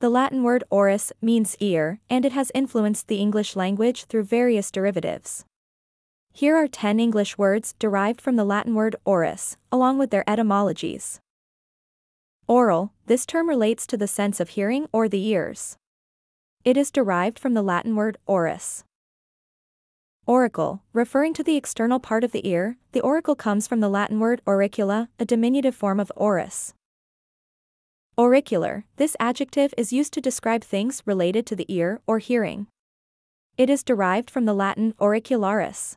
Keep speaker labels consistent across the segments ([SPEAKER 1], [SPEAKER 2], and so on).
[SPEAKER 1] The Latin word auris means ear, and it has influenced the English language through various derivatives. Here are 10 English words derived from the Latin word auris, along with their etymologies. Aural, this term relates to the sense of hearing or the ears. It is derived from the Latin word auris. Auricle, referring to the external part of the ear, the auricle comes from the Latin word auricula, a diminutive form of auris. Auricular, this adjective is used to describe things related to the ear or hearing. It is derived from the Latin auricularis.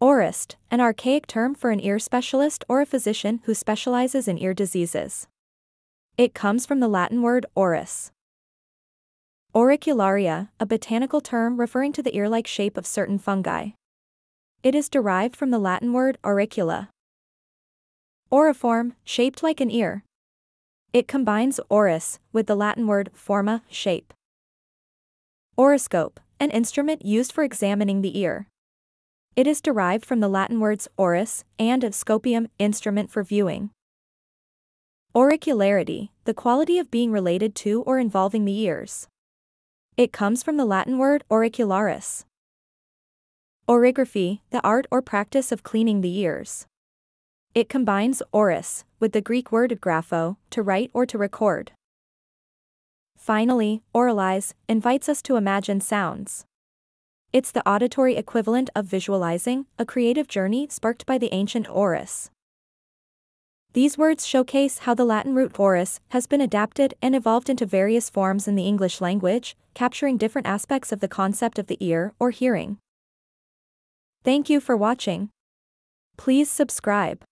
[SPEAKER 1] Aurist, an archaic term for an ear specialist or a physician who specializes in ear diseases. It comes from the Latin word auris. Auricularia, a botanical term referring to the ear-like shape of certain fungi. It is derived from the Latin word auricula. Auriform, shaped like an ear. It combines auris with the Latin word forma, shape. Auriscope, an instrument used for examining the ear. It is derived from the Latin words auris and of scopium, instrument for viewing. Auricularity, the quality of being related to or involving the ears. It comes from the Latin word auricularis. Aurigraphy, the art or practice of cleaning the ears. It combines auris with the Greek word grapho, to write or to record. Finally, auralize invites us to imagine sounds. It's the auditory equivalent of visualizing, a creative journey sparked by the ancient auris. These words showcase how the Latin root auris has been adapted and evolved into various forms in the English language, capturing different aspects of the concept of the ear or hearing. Thank you for watching. Please subscribe.